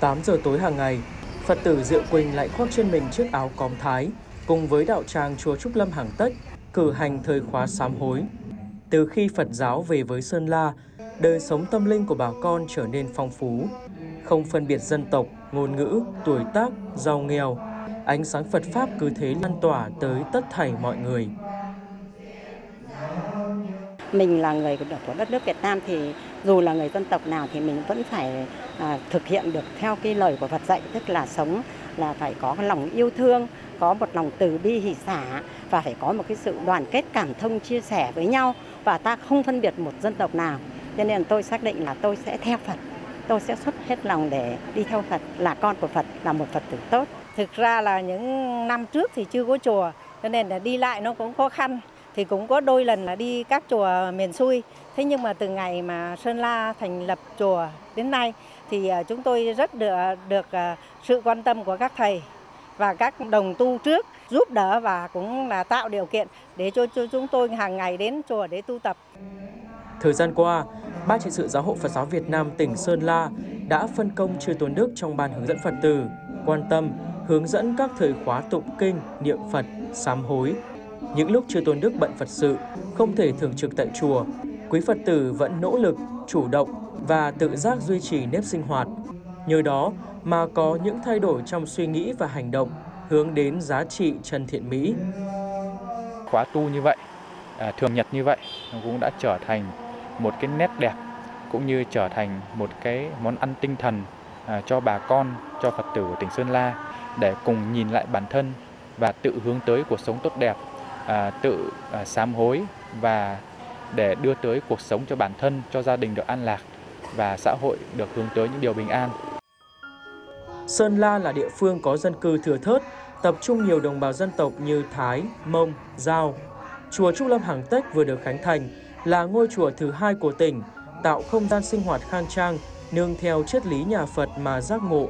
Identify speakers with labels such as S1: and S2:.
S1: 8 giờ tối hàng ngày, Phật tử Diệu Quỳnh lại khoác trên mình chiếc áo cóm thái cùng với đạo tràng chùa Trúc Lâm Hàng Tách cử hành thời khóa sám hối. Từ khi Phật giáo về với Sơn La, đời sống tâm linh của bà con trở nên phong phú, không phân biệt dân tộc, ngôn ngữ, tuổi tác, giàu nghèo. Ánh sáng Phật Pháp cứ thế lan tỏa tới tất thảy mọi người.
S2: Mình là người của đất nước Việt Nam thì dù là người dân tộc nào thì mình vẫn phải à, thực hiện được theo cái lời của Phật dạy tức là sống là phải có lòng yêu thương, có một lòng từ bi hỷ xả và phải có một cái sự đoàn kết cảm thông chia sẻ với nhau và ta không phân biệt một dân tộc nào. Cho nên tôi xác định là tôi sẽ theo Phật, tôi sẽ xuất hết lòng để đi theo Phật, là con của Phật, là một Phật tử tốt.
S3: Thực ra là những năm trước thì chưa có chùa, cho nên là đi lại nó cũng khó khăn thì cũng có đôi lần là đi các chùa miền xuôi. Thế nhưng mà từ ngày mà Sơn La thành lập chùa đến nay thì à, chúng tôi rất được được sự quan tâm của các thầy và các đồng tu trước giúp đỡ và cũng là tạo điều kiện để cho, cho chúng tôi hàng ngày đến chùa để tu tập.
S1: Thời gian qua, Ban trị sự Giáo hội Phật giáo Việt Nam tỉnh Sơn La đã phân công chư tôn đức trong ban hướng dẫn Phật tử, quan tâm, hướng dẫn các thời khóa tụng kinh, niệm Phật, sám hối. Những lúc chưa tôn đức bận Phật sự, không thể thường trực tại chùa, quý Phật tử vẫn nỗ lực, chủ động và tự giác duy trì nếp sinh hoạt. Nhờ đó mà có những thay đổi trong suy nghĩ và hành động hướng đến giá trị chân thiện mỹ.
S4: Khóa tu như vậy, à, thường nhật như vậy cũng đã trở thành một cái nét đẹp cũng như trở thành một cái món ăn tinh thần à, cho bà con, cho Phật tử của tỉnh Sơn La để cùng nhìn lại bản thân và tự hướng tới cuộc sống tốt đẹp, à, tự à, sám hối và để đưa tới cuộc sống cho bản thân, cho gia đình được an lạc và xã hội được hướng tới những điều bình an.
S1: Sơn La là địa phương có dân cư thừa thớt, tập trung nhiều đồng bào dân tộc như Thái, Mông, Giao. Chùa Trúc Lâm Hàng Tách vừa được khánh thành là ngôi chùa thứ hai của tỉnh, tạo không gian sinh hoạt khang trang, nương theo triết lý nhà Phật mà giác ngộ,